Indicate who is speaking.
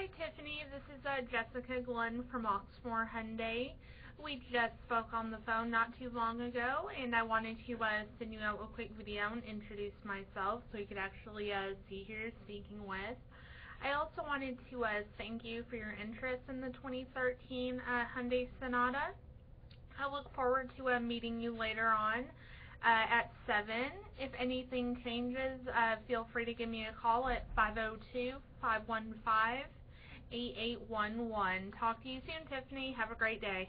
Speaker 1: Hi, Tiffany. This is uh, Jessica Glenn from Oxmoor Hyundai. We just spoke on the phone not too long ago, and I wanted to uh, send you out a quick video and introduce myself so you could actually uh, see who you're speaking with. I also wanted to uh, thank you for your interest in the 2013 uh, Hyundai Sonata. I look forward to uh, meeting you later on uh, at 7. If anything changes, uh, feel free to give me a call at 502 515 8811. Talk to you soon, Tiffany. Have a great day.